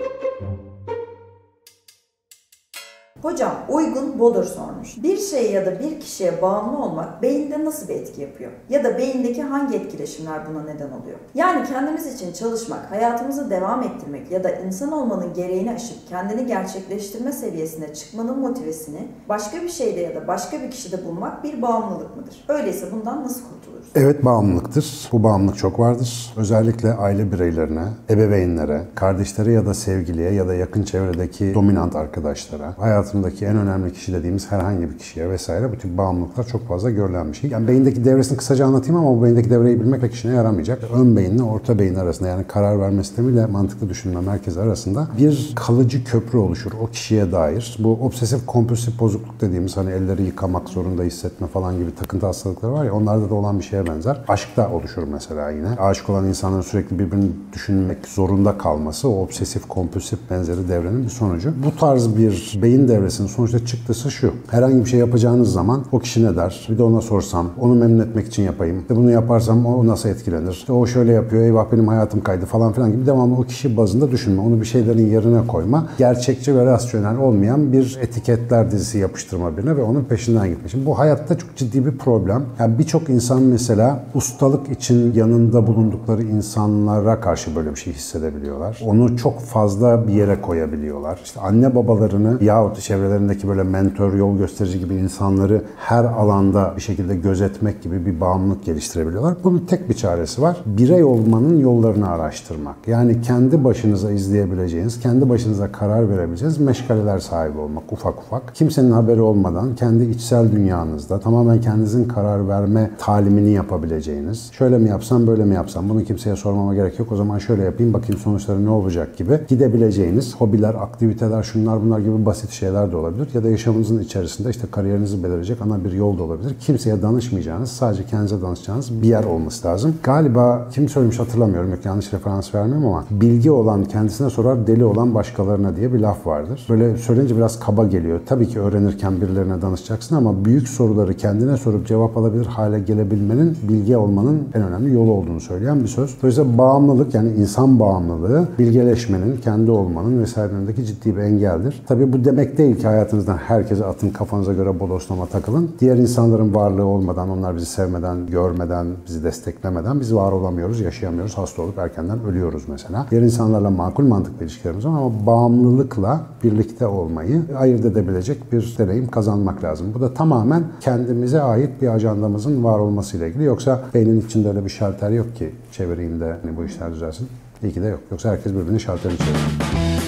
thank you. Hocam uygun budur sormuş. Bir şeye ya da bir kişiye bağımlı olmak beyinde nasıl bir etki yapıyor? Ya da beyindeki hangi etkileşimler buna neden oluyor? Yani kendimiz için çalışmak, hayatımızı devam ettirmek ya da insan olmanın gereğini aşıp kendini gerçekleştirme seviyesine çıkmanın motivesini başka bir şeyde ya da başka bir kişide bulmak bir bağımlılık mıdır? Öyleyse bundan nasıl kurtuluruz? Evet bağımlılıktır. Bu bağımlılık çok vardır. Özellikle aile bireylerine, ebeveynlere, kardeşlere ya da sevgiliye ya da yakın çevredeki dominant arkadaşlara, hayatındaki en önemli kişi dediğimiz herhangi bir kişiye vesaire bu tip bağımlılıklar çok fazla görülen. Yani beyindeki devresini kısaca anlatayım ama bu beyindeki devreyi bilmek pek işine yaramayacak. Ön beyinle orta beyin arasında yani karar verme sistemiyle mantıklı düşünme merkezi arasında bir kalıcı köprü oluşur o kişiye dair. Bu obsesif kompulsif bozukluk dediğimiz hani elleri yıkamak zorunda hissetme falan gibi takıntı hastalıkları var ya onlarda da olan bir şeye benzer. Aşk da oluşur mesela yine. Aşık olan insanların sürekli birbirini düşünmek zorunda kalması o obsesif kompulsif benzeri devrenin bir sonucu. Bu tarz bir beyin devresinin sonuçta çıktısı şu. Herhangi bir şey yapacağınız zaman o kişi ne der? Bir de ona sorsam, onu memnun etmek için yapayım. İşte bunu yaparsam o nasıl etkilenir? İşte o şöyle yapıyor, eyvah benim hayatım kaydı falan filan gibi devamlı o kişi bazında düşünme. Onu bir şeylerin yerine koyma. Gerçekçi ve rasyonel olmayan bir etiketler dizisi yapıştırma birine ve onun peşinden gitme. Şimdi bu hayatta çok ciddi bir problem. Yani birçok insan mesela ustalık için yanında bulundukları insanlara karşı böyle bir şey hissedebiliyorlar. Onu çok fazla bir yere koyabiliyorlar. İşte anne babalarını yahut çevrelerindeki böyle mentor, yol gösterici gibi insanları her alanda bir şekilde gözetmek gibi bir bağımlılık geliştirebiliyorlar. Bunun tek bir çaresi var. Birey olmanın yollarını araştırmak. Yani kendi başınıza izleyebileceğiniz, kendi başınıza karar verebileceğiniz meşgaleler sahibi olmak ufak ufak. Kimsenin haberi olmadan kendi içsel dünyanızda tamamen kendinizin karar verme talimini yapabileceğiniz. Şöyle mi yapsam, böyle mi yapsam? Bunu kimseye sormama gerek yok. O zaman şöyle yapayım, bakayım sonuçları ne olacak gibi gidebileceğiniz hobiler, aktiviteler, şunlar bunlar gibi basit şeyler de olabilir. Ya da yaşamınızın içerisinde işte kariyerinizi belirecek ana bir yol da olabilir. Kimseye danışmayacağınız, sadece kendinize danışacağınız bir yer olması lazım. Galiba kim söylemiş hatırlamıyorum. Yok yanlış referans vermiyorum ama bilgi olan kendisine sorar, deli olan başkalarına diye bir laf vardır. Böyle söyleyince biraz kaba geliyor. Tabii ki öğrenirken birilerine danışacaksın ama büyük soruları kendine sorup cevap alabilir hale gelebilmenin bilgi olmanın en önemli yolu olduğunu söyleyen bir söz. Dolayısıyla bağımlılık yani insan bağımlılığı bilgeleşmenin, kendi olmanın vesairelerindeki ciddi bir engeldir. Tabii bu demek değil ki hayatınızdan herkese atın kafanıza göre bodoslama takılın. Diğer insanların varlığı olmadan, onlar bizi sevmeden, görmeden, bizi desteklemeden biz var olamıyoruz, yaşayamıyoruz. Hasta olup erkenden ölüyoruz mesela. Diğer insanlarla makul mantıklı ilişkilerimiz var ama bağımlılıkla birlikte olmayı ayırt edebilecek bir deneyim kazanmak lazım. Bu da tamamen kendimize ait bir ajandamızın var olmasıyla ilgili. Yoksa beynin içinde öyle bir şalter yok ki çevireyim de hani bu işler düzelsin. İyi ki de yok. Yoksa herkes birbirini şalterini çeviriyor.